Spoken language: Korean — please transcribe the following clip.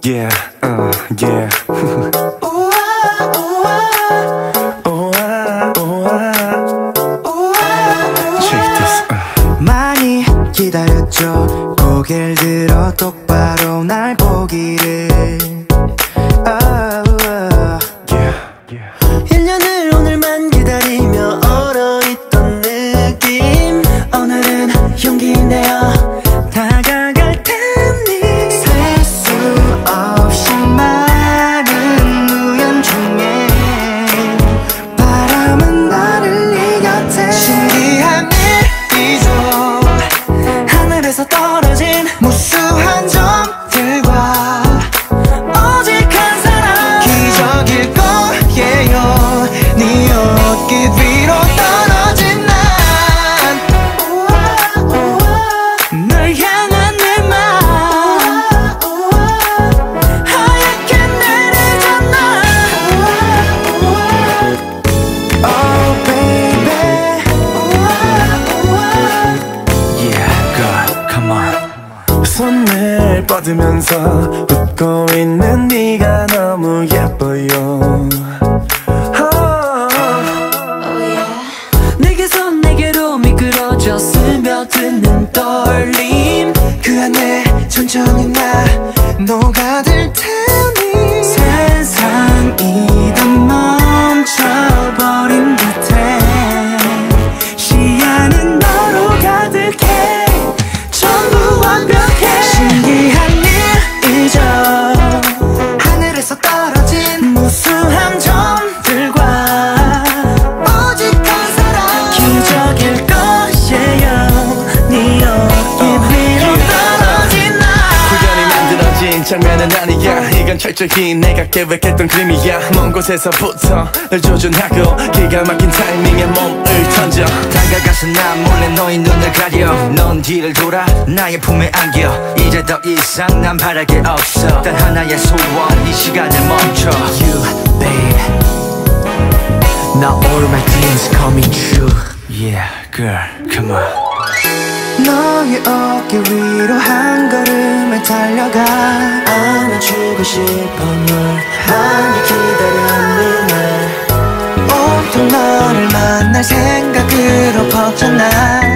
Yeah, uh, yeah. Uh. 많이 기다렸죠 고개를 들어 똑바로 날 보기를 oh, Yeah, 손을 뻗으면서 웃고 있는 네가 너무 예뻐요. Oh. 내게서 내게로 미끄러져 스며드는 떨림 그 안에 천천히 장면은 아니야. 이건 철저히 내가 계획했던 그림이야. 먼 곳에서부터 널 조준하고 기가 막힌 타이밍에 몸을 던져. 다가가서 난 몰래 너의 눈을 가려. 넌 뒤를 돌아 나의 품에 안겨. 이제 더 이상 난 바랄 게 없어. 단 하나의 소원 이 시간을 멈춰. You babe. Now all my dreams coming true. Yeah, girl, come on. 너의 어깨 위로 한걸 달려가 안아주고 싶어 널 많이 기다렸는 날. 온통 너를 만날 생각으로 벅찬 난